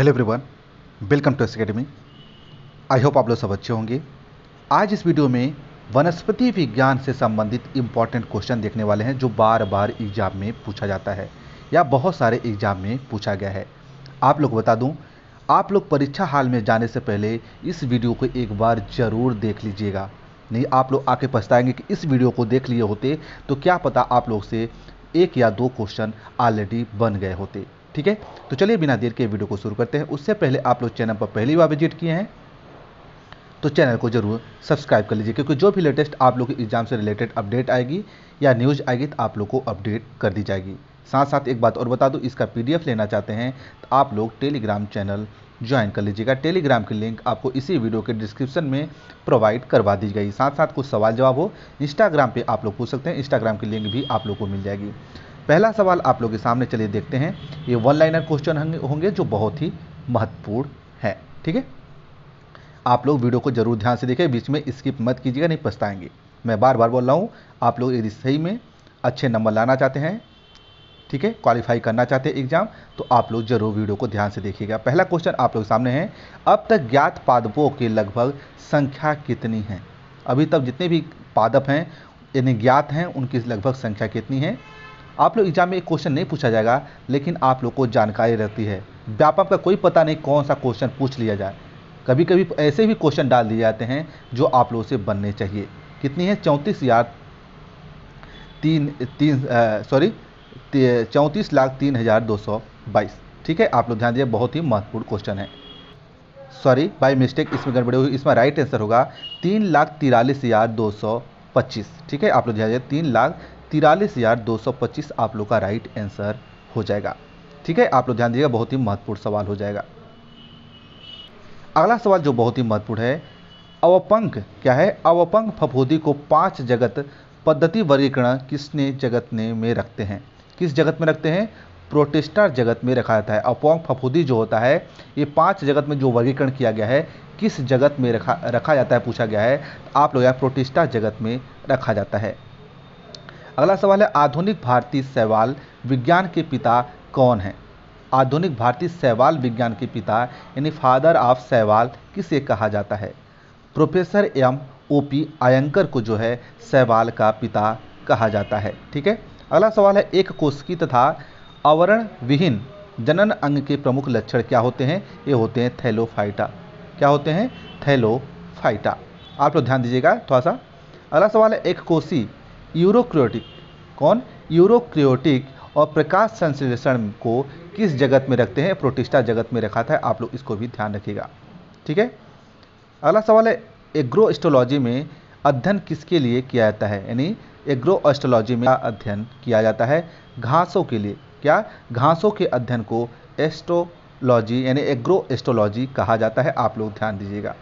Hello everyone welcome to academy I hope आप लोग सब अच्छे होंगे। आज इस वीडियो में वनस्पति विज्ञान से संबंधित इंपॉर्टेंट क्वेश्चन देखने वाले हैं, जो बार बार एग्ज़ाम में पूछा जाता है, या बहुत सारे एग्ज़ाम में पूछा गया है। आप लोग बता दूँ, आप लोग परीक्षा हाल में जाने से पहले इस वीडियो को एक बार ज़रूर देख लीजिएगा। नहीं, आप लोग आके पछताएँगे कि इस वीडियो को देख लिए होते तो क्या पता आप लोग से एक या दो क्वेश्चन ऑलरेडी बन गए होते। ठीक है? तो चलिए बिना देर के वीडियो को शुरू करते हैं। उससे पहले आप लोग चैनल पर पहली बार विज़िट किए हैं तो चैनल को ज़रूर सब्सक्राइब कर लीजिए, क्योंकि जो भी लेटेस्ट आप लोग के एग्ज़ाम से रिलेटेड अपडेट आएगी या न्यूज़ आएगी तो आप लोग को अपडेट कर दी जाएगी। साथ साथ एक बात और बता दूँ, इसका पीडीएफ लेना चाहते हैं तो आप लोग टेलीग्राम चैनल ज्वाइन कर लीजिएगा। टेलीग्राम की लिंक आपको इसी वीडियो के डिस्क्रिप्शन में प्रोवाइड करवा दी गई साथ साथ कुछ सवाल जवाब हो, इंस्टाग्राम पे आप लोग पूछ सकते हैं, इंस्टाग्राम की लिंक भी आप लोग को मिल जाएगी। पहला सवाल आप लोग के सामने, चलिए देखते हैं। ये वन लाइनर क्वेश्चन होंगे जो बहुत ही महत्वपूर्ण है, ठीक है? आप लोग वीडियो को ज़रूर ध्यान से देखें, बीच में स्किप मत कीजिएगा, नहीं पछताएँगे। मैं बार बार बोल रहा हूँ, आप लोग यदि सही में अच्छे नंबर लाना चाहते हैं, ठीक है? क्वालिफाई करना चाहते हैं एग्ज़ाम तो आप लोग ज़रूर वीडियो को ध्यान से देखिएगा। पहला क्वेश्चन आप लोग सामने है, अब तक ज्ञात पादपों की लगभग संख्या कितनी है? अभी तक जितने भी पादप हैं, यानी ज्ञात हैं, उनकी लगभग संख्या कितनी है? आप लोग एग्ज़ाम में एक क्वेश्चन नहीं पूछा जाएगा, लेकिन आप लोग को जानकारी रहती है। व्यापक का कोई पता नहीं कौन सा क्वेश्चन पूछ लिया जाए। कभी कभी ऐसे भी क्वेश्चन डाल दिए जाते हैं, जो आप लोगों से बनने चाहिए। कितनी है? चौंतीस हज़ार तीन तीन सॉरी चौंतीस लाख तीन हज़ार दो सौ बाईस। ठीक है? आप लोग ध्यान दीजिए, बहुत ही महत्वपूर्ण क्वेश्चन है। सॉरी बाय मिस्टेक इसमें गड़बड़ी हुई इसमें राइट आंसर होगा, तीन लाख तिरालीस हज़ार दो सौ पच्चीस। ठीक है? आप लोग ध्यान दीजिए, तीन लाख तिरालीस हज़ार दो सौ पच्चीस आप लोग का राइट आंसर हो जाएगा। ठीक है? आप लोग ध्यान दीजिएगा, बहुत ही महत्वपूर्ण सवाल हो जाएगा। अगला सवाल जो बहुत ही महत्वपूर्ण है, अवपंक क्या है? अवपंक फफूदी को पाँच जगत पद्धति वर्गीकरण किसने, जगत ने में रखते हैं? किस जगत में रखते हैं? प्रोटेस्टा जगत में रखा जाता है। अपोंग फफूदी जो होता है, ये पाँच जगत में जो वर्गीकरण किया गया है, किस जगत में रखा रखा जाता है, पूछा गया है। आप लोग यहाँ प्रोटेस्टा जगत में रखा जाता है। अगला सवाल है, आधुनिक भारतीय सैवाल विज्ञान के पिता कौन है? आधुनिक भारतीय सैवाल विज्ञान के पिता, यानी फादर ऑफ़ सैवाल किसे कहा जाता है? Professor M O P Iyengar को जो है सैवाल का पिता कहा जाता है, ठीक है? अगला सवाल है, एक कोशिकी तथा आवरण विहीन जनन अंग के प्रमुख लक्षण क्या होते हैं? ये होते हैं थैलोफाइटा। क्या होते हैं? थैलोफाइटा। आप लोग ध्यान दीजिएगा थोड़ा सा। अगला सवाल है, एक कोशी यूरोक्रियोटिक। कौन? यूरोक्रियोटिक और प्रकाश संश्लेषण को किस जगत में रखते हैं? प्रोटिस्टा जगत में रखा था, आप लोग इसको भी ध्यान रखिएगा। ठीक है? अगला सवाल है, एग्रो एस्ट्रोलॉजी में अध्ययन किसके लिए किया जाता है? यानी एग्रो एस्ट्रोलॉजी में अध्ययन किया जाता है घासों के लिए। क्या घासों के अध्ययन को एस्ट्रोलॉजी यानी एग्रो एस्ट्रोलॉजी कहा जाता है? आप लोग ध्यान दीजिएगा।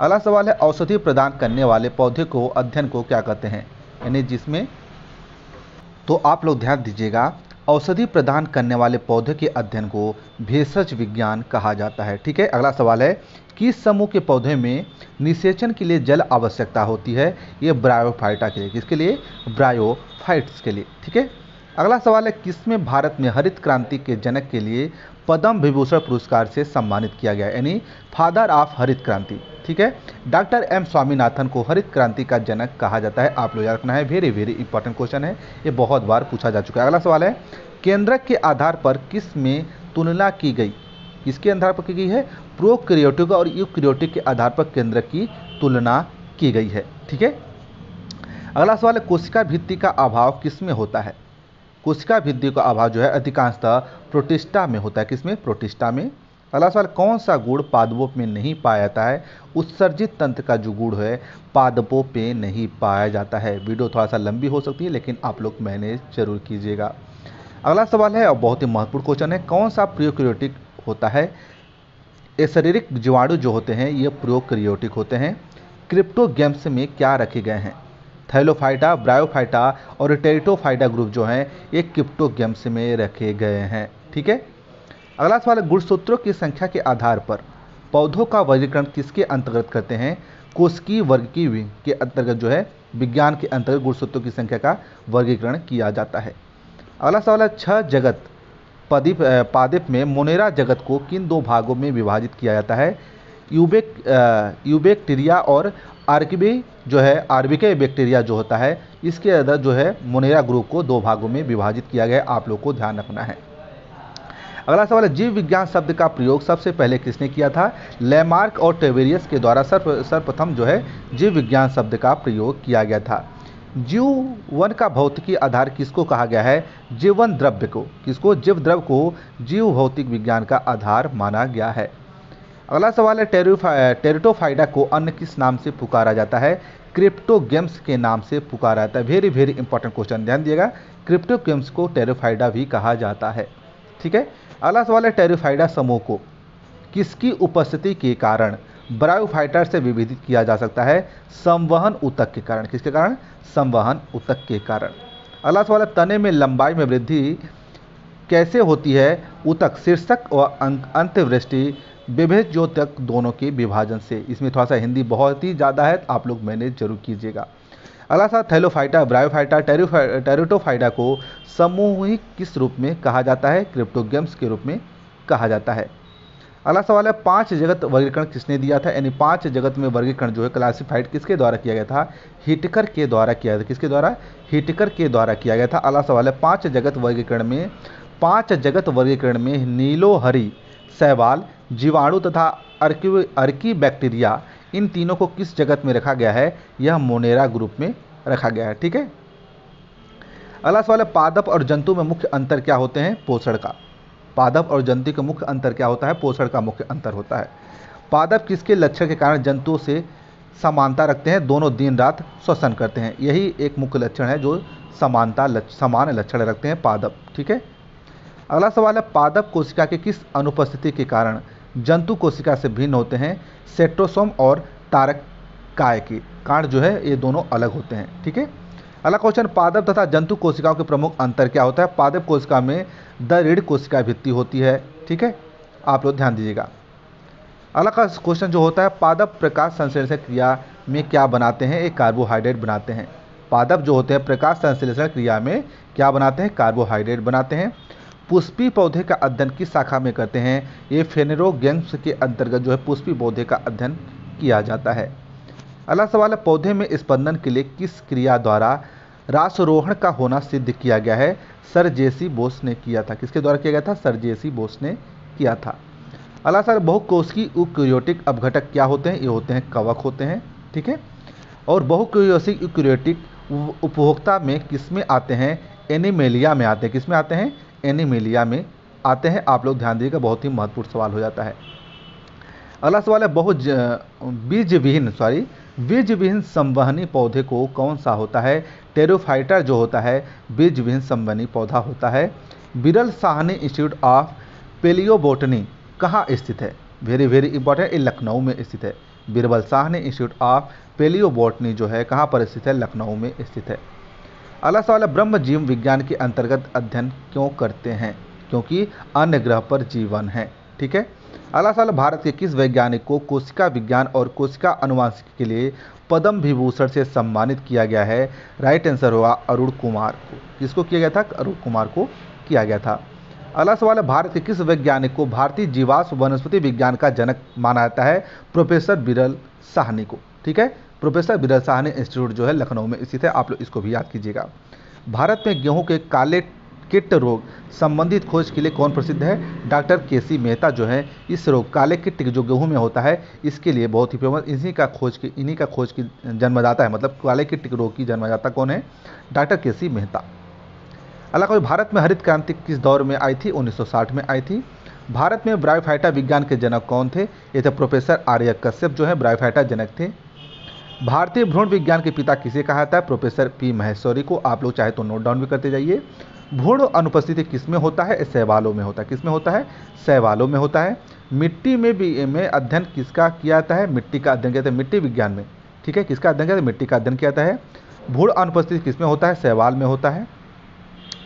अगला सवाल है, औषधि प्रदान करने वाले पौधे को अध्ययन को क्या कहते हैं? यानी जिसमें तो आप लोग ध्यान दीजिएगा, औषधि प्रदान करने वाले पौधे के अध्ययन को भेषज विज्ञान कहा जाता है। ठीक है, अगला सवाल है, किस समूह के पौधे में निषेचन के लिए जल आवश्यकता होती है? ये ब्रायोफाइटा के लिए, किसके लिए? ब्रायोफाइट्स के लिए। ठीक है? अगला सवाल है किसमें भारत में हरित क्रांति के जनक के लिए पद्म विभूषण पुरस्कार से सम्मानित किया गया? यानी, फादर ऑफ़ हरित क्रांति। ठीक है? डॉक्टर एम स्वामीनाथन को हरित क्रांति का जनक कहा जाता है। आप लोग याद रखना है वेरी वेरी इंपॉर्टेंट क्वेश्चन है। ये बहुत बार पूछा जा चुका है। अगला सवाल है केंद्रक के आधार पर किसमें तुलना की गई? किसके आधार पर की गई है? प्रो प्रोक्रियोटिक और यू यूक्रियोटिक के आधार पर केंद्र की तुलना की गई है। ठीक है? अगला सवाल है, कोशिका भित्ति का अभाव किसमें होता है? कोशिका भित्ति का अभाव जो है अधिकांशतः प्रोटिस्टा में होता है। किसमें? प्रोटिस्टा में। अगला सवाल कौन सा गुण पादपों में नहीं पाया जाता है? उत्सर्जित तंत्र का जो गुण है, पादपों पे नहीं पाया जाता है। वीडियो थोड़ा सा लंबी हो सकती है, लेकिन आप लोग मैनेज ज़रूर कीजिएगा। अगला सवाल है, और बहुत ही महत्वपूर्ण क्वेश्चन है कौन सा प्रियोक्रियोटिक होता है? ये शारीरिक जीवाणु जो होते हैं, ये प्रोक्रियोटिक होते हैं। क्रिप्टोगेम्स में क्या रखे गए हैं? थैलोफाइटा, ब्रायोफाइटा और टेरिटोफाइटा ग्रुप जो हैं, ये क्रिप्टोगेम्स में रखे गए हैं, ठीक है? अगला सवाल है, गुणसूत्रों की संख्या के आधार पर पौधों का वर्गीकरण किसके अंतर्गत करते हैं? कोशिकी वर्ग की के अंतर्गत जो है, विज्ञान के अंतर्गत गुणसूत्रों की संख्या का वर्गीकरण किया जाता है। अगला सवाल है, छह जगत पदीप पादिप में मोनेरा जगत को किन दो भागों में विभाजित किया जाता है? यूबेक यूबेक्टीरिया और आर्किबी जो है आर्बिके बैक्टीरिया जो होता है, इसके अंदर जो है, मोनेरा ग्रुप को दो भागों में विभाजित किया गया आप लोग को ध्यान रखना है। अगला सवाल है, जीव विज्ञान शब्द का प्रयोग सबसे पहले किसने किया था? लेमार्क और टेवेरियस के द्वारा सर्व सर्वप्रथम जो है, जीव विज्ञान शब्द का प्रयोग किया गया था। जीवन का भौतिकी आधार किसको कहा गया है? जीवन द्रव्य को। किसको? जीव द्रव्य को जीव भौतिक विज्ञान का आधार माना गया है। अगला सवाल है टेरिटोफाइडा को अन्य किस नाम से पुकारा जाता है? क्रिप्टो गेम्स के नाम से पुकारा जाता है। वेरी वेरी इंपॉर्टेंट क्वेश्चन ध्यान दिएगा। क्रिप्टो गेम्स को टेरिफाइडा भी कहा जाता है। ठीक है? अगला सवाल है, टेरिफाइडा समूह को किसकी उपस्थिति के कारण ब्रायोफाइटर से विभेदित किया जा सकता है? संवहन उतक के कारण। किसके कारण? संवहन उतक के कारण। अगला सवाल है, तने में लंबाई में वृद्धि कैसे होती है? उतक शीर्षक व अंत्यवृष्टि विभेद जो तक दोनों के विभाजन से। इसमें थोड़ा सा हिंदी बहुत ही ज़्यादा है आप लोग मैनेज ज़रूर कीजिएगा। अगला सा थैलोफाइटा, ब्रायोफाइटा टेरिटोफाइटा को समूहिक किस रूप में कहा जाता है? क्रिप्टोगेम्स के रूप में कहा जाता है। अगला सवाल है, पाँच जगत वर्गीकरण किसने दिया था? यानी पाँच जगत में वर्गीकरण जो है क्लासिफाइड किसके द्वारा किया गया था? हिटकर के द्वारा किया था। किसके द्वारा? हिटकर के द्वारा किया गया था। अगला सवाल है, पाँच जगत वर्गीकरण में, पाँच जगत वर्गीकरण में नीलोहरी सैवाल जीवाणु तथा अर्की अर्की बैक्टीरिया, इन तीनों को किस जगत में रखा गया है? यह मोनेरा ग्रुप में रखा गया है, ठीक है? अगला सवाल है, पादप और जंतु में मुख्य अंतर क्या होते हैं? पोषण का। पादप और जंतु का मुख्य अंतर क्या होता है? पोषण का मुख्य अंतर होता है। पादप किसके लक्षण के कारण जंतुओं से समानता रखते हैं? दोनों दिन रात श्वसन करते हैं। यही एक मुख्य लक्षण है जो समानता समान लक्षण रखते हैं पादप, ठीक है? अगला सवाल है, पादप कोशिका के किस अनुपस्थिति के कारण जंतु कोशिका से भिन्न होते हैं? सेट्रोसोम और तारक काय की कांड जो है, ये दोनों अलग होते हैं, ठीक है? अगला क्वेश्चन, पादप तथा जंतु कोशिकाओं के प्रमुख अंतर क्या होता है? पादप कोशिका में द रीढ़ कोशिका भित्ति होती है, ठीक है? आप लोग ध्यान दीजिएगा। अगला का, क्वेश्चन जो होता है, पादप प्रकाश संश्लेषण क्रिया में क्या बनाते हैं? एक कार्बोहाइड्रेट बनाते हैं। पादप जो होते हैं, प्रकाश संश्लेषण क्रिया में क्या बनाते हैं? कार्बोहाइड्रेट बनाते हैं। पुष्पी पौधे का अध्ययन किस शाखा में करते हैं? ये फेनेरोगेम्स के अंतर्गत जो है पुष्पी पौधे का अध्ययन किया जाता है। अगला सवाल है, पौधे में स्पंदन के लिए किस क्रिया द्वारा रासरोहण का होना सिद्ध किया गया है? सर जेसी बोस ने किया था। किसके द्वारा किया गया था? सर जेसी बोस ने किया था। अल्लाह सर बहुकोशिकी यूक्रियोटिक अपघटक क्या होते हैं? ये होते हैं कवक होते हैं, ठीक है? और बहुकोशिक यूक्रियोटिक उपभोक्ता में किसमें आते हैं? एनिमेलिया में आते हैं। किसमें आते हैं? एनिमेलिया में आते हैं। आप लोग ध्यान दीजिएगा, बहुत ही महत्वपूर्ण सवाल हो जाता है। अगला सवाल है बहुत बीज विहीन सॉरी बीज विहीन संवहनी पौधे को कौन सा होता है? टेरोफाइटर जो होता है बीज विहीन संवहनी पौधा होता है। Birbal Sahni institute of palaeobotany कहाँ स्थित है? वेरी वेरी इंपॉर्टेंट ये लखनऊ में स्थित है। Birbal Sahni institute of palaeobotany जो है, कहाँ पर स्थित है? लखनऊ में स्थित है। अगला सवाल है ब्रह्म जीव विज्ञान के अंतर्गत अध्ययन क्यों करते हैं? क्योंकि अन्य ग्रह पर जीवन है, ठीक है? अगला सवाल भारत के किस वैज्ञानिक को कोशिका विज्ञान और कोशिका अनुवांशिक के लिए पद्म विभूषण से सम्मानित किया गया है? राइट आंसर हुआ अरुण कुमार को। किसको किया गया था? अरुण कुमार को किया गया था। अगला सवाल है भारत के किस वैज्ञानिक को भारतीय जीवाश्म वनस्पति विज्ञान का जनक माना जाता है? प्रोफेसर बिरल साहनी को, ठीक है? प्रोफेसर बिरल साहनी इंस्टीट्यूट जो है लखनऊ में स्थित है। आप लोग इसको भी याद कीजिएगा। भारत में गेहूँ के काले किट रोग संबंधित खोज के लिए कौन प्रसिद्ध है? डॉक्टर के सी मेहता जो है, इस रोग काले किट जो गेहूँ में होता है, इसके लिए बहुत ही फ़ेमस, इन्हीं का खोज की, इन्हीं का खोज की जन्मदाता है मतलब काले किट रोग की जन्मदाता कौन है? डॉक्टर के सी मेहता। अल्लाह भारत में हरित क्रांति किस दौर में आई थी? 1960 में आई थी। भारत में ब्रायोफाइटा विज्ञान के जनक कौन थे? ये थे प्रोफेसर आर्य कश्यप जो है, ब्रायोफाइटा जनक थे। भारतीय भ्रूण विज्ञान के पिता किसे कहा जाता है? प्रोफेसर पी महेश्वरी को आप लोग चाहे तो नोट डाउन भी करते जाइए। भ्रूण अनुपस्थिति किसमें होता है? सहवालों में होता है। किसमें होता है? सहवालों में होता है। मिट्टी में भी, में अध्ययन किसका किया जाता है? मिट्टी का अध्ययन किया जाता है मिट्टी विज्ञान में। ठीक है? किसका अध्ययन किया जाता है? मिट्टी का अध्ययन किया जाता है। भूण अनुपस्थिति किसमें होता है? सहवाल में होता है।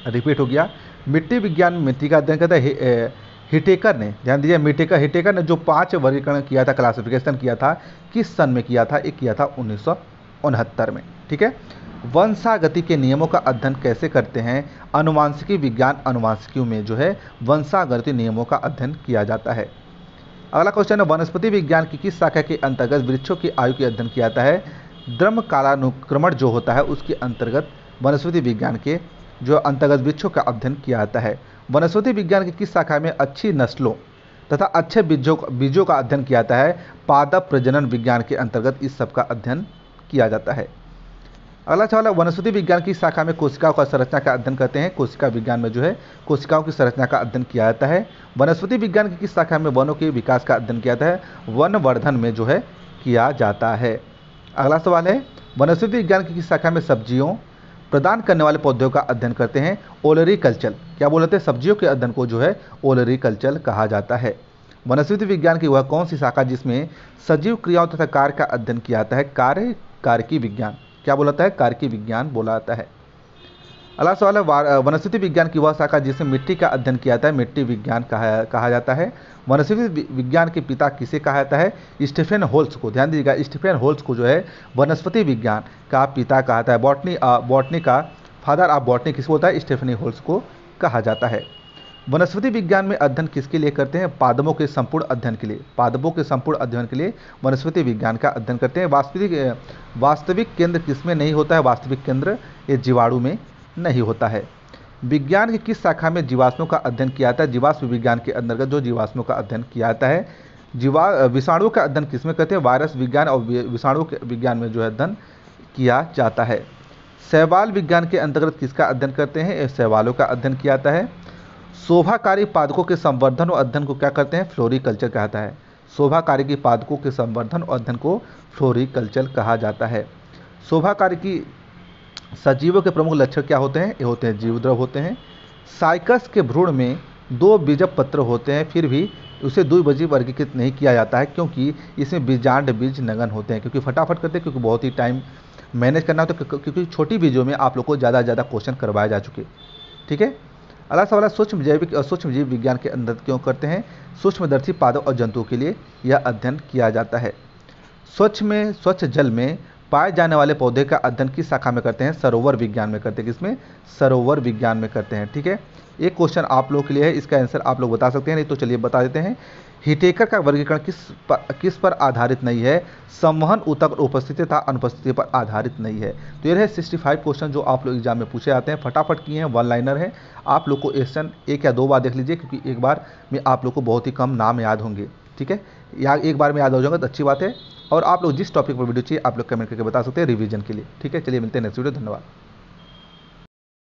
रिपीट हो गया। मिट्टी विज्ञान में मिट्टी का अध्ययन करता है। हिटेकर ने, ध्यान दीजिए मिटेकर हिटेकर ने जो पाँच वर्गीकरण किया था क्लासिफिकेशन किया था, किस सन में किया था? एक किया था उन्नीस सौ उनहत्तर में, ठीक है? वंशागति के नियमों का अध्ययन कैसे करते हैं? अनुवांशिकी विज्ञान अनुवांशिकियों में जो है, वंशागति नियमों का अध्ययन किया जाता है। अगला क्वेश्चन है, वनस्पति विज्ञान की किस शाखा के अंतर्गत वृक्षों की आयु के अध्ययन किया जाता है? द्रम कालानुक्रमण जो होता है, उसके अंतर्गत वनस्पति विज्ञान के जो अंतर्गत वृक्षों का अध्ययन किया जाता है। वनस्पति विज्ञान की किस शाखा में अच्छी नस्लों तथा अच्छे बीजों बीजों का अध्ययन किया जाता है? पादप प्रजनन विज्ञान के अंतर्गत इस सब का अध्ययन किया जाता है। अगला सवाल है, वनस्पति विज्ञान की शाखा में कोशिकाओं का संरचना का अध्ययन करते हैं। कोशिका विज्ञान में जो है, कोशिकाओं की संरचना का अध्ययन किया जाता है। वनस्पति विज्ञान की किस शाखा में वनों के विकास का अध्ययन किया जाता है? वन वर्धन में जो है, किया जाता है। अगला सवाल है, वनस्पति विज्ञान की किस शाखा में सब्जियों प्रदान करने वाले पौधों का अध्ययन करते हैं ओलरी कल्चर क्या बोलते हैं सब्जियों के अध्ययन को जो है ओलरी कल्चर कहा जाता है। वनस्पति विज्ञान की वह कौन सी शाखा जिसमें सजीव क्रियाओं तथा कार्य का अध्ययन किया जाता है? कार्य कारकी विज्ञान। क्या बोलाता है? कारकी विज्ञान बोला जाता है। अगला सवाल है वनस्पति विज्ञान की वह शाखा जिसमें मिट्टी का अध्ययन किया जाता है, मिट्टी विज्ञान कहा कहा जाता है। वनस्पति विज्ञान के पिता किसे कहा जाता है? स्टीफेन होल्स को। ध्यान दीजिएगा, स्टीफेन होल्स को जो है, वनस्पति विज्ञान का पिता कहा जाता है। बॉटनी बॉटनी का फादर ऑफ़ बॉटनी किसको होता है? स्टेफनी होल्स को कहा जाता है। वनस्पति विज्ञान में अध्ययन किसके लिए करते हैं? पादपों के संपूर्ण अध्ययन के लिए। पादपों के संपूर्ण अध्ययन के लिए वनस्पति विज्ञान का अध्ययन करते हैं। वास्तविक वास्तविक केंद्र किसमें नहीं होता है? वास्तविक केंद्र ये जीवाणु में नहीं होता है। विज्ञान की किस शाखा में जीवाश्मों का अध्ययन किया जाता है? जीवाश्म विज्ञान के अंतर्गत जो जीवाश्मों का अध्ययन किया जाता है, जीवा विषाणुओं का अध्ययन किसमें कहते हैं? वायरस विज्ञान और विषाणु के विज्ञान में जो है अध्ययन किया जाता है। शैवाल विज्ञान के अंतर्गत किसका अध्ययन करते हैं? शैवालों का अध्ययन किया जाता है। शोभाकारी पादकों के संवर्धन और अध्ययन को क्या करते हैं? फ्लोरिकल्चर कहता है। शोभाकारी की पादकों के संवर्धन और अध्ययन को फ्लोरिकल्चर कहा जाता है। शोभाकारी की सजीवों के प्रमुख लक्षण क्या होते हैं? ये होते हैं जीवद्रव होते हैं। साइकस के भ्रूण में दो बीजक पत्र होते हैं, फिर भी उसे दो बजी वर्गीकृत नहीं किया जाता है क्योंकि इसमें बीजांड बीज नगन होते हैं। क्योंकि फटाफट करते हैं, क्योंकि बहुत ही टाइम मैनेज करना होता है, क्योंकि छोटी बीजों में आप लोग को ज़्यादा ज़्यादा क्वेश्चन करवाए जा चुके। ठीक है? अगला सवाल है, सूक्ष्म जैविक और सूक्ष्म जीव विज्ञान के अंदर क्यों करते हैं? सूक्ष्मदर्शी पादप और जंतुओं के लिए यह अध्ययन किया जाता है। स्वच्छ में, स्वच्छ जल में पाए जाने वाले पौधे का अध्ययन किस शाखा में करते हैं? सरोवर विज्ञान में करते हैं, किसमें? सरोवर विज्ञान में करते हैं, ठीक है? एक क्वेश्चन आप लोग के लिए है, इसका आंसर आप लोग बता सकते हैं, नहीं तो चलिए बता देते हैं। हिटेकर का वर्गीकरण किस पर किस पर आधारित नहीं है? संवहन उतक उपस्थिति तथा अनुपस्थिति पर आधारित नहीं है। तो ये सिक्सटी फाइव क्वेश्चन जो आप लोग एग्ज़ाम में पूछे जाते हैं, फटाफट किए हैं वन लाइनर है। आप लोग को क्वेश्चन एक या दो बार देख लीजिए, क्योंकि एक बार में आप लोग को बहुत ही कम नाम याद होंगे, ठीक है? या एक बार में याद हो जाएगा तो अच्छी बात है। और आप लोग जिस टॉपिक पर वीडियो चाहिए, आप लोग कमेंट करके बता सकते हैं रिवीजन के लिए। ठीक है? चलिए मिलते हैं नेक्स्ट वीडियो धन्यवाद।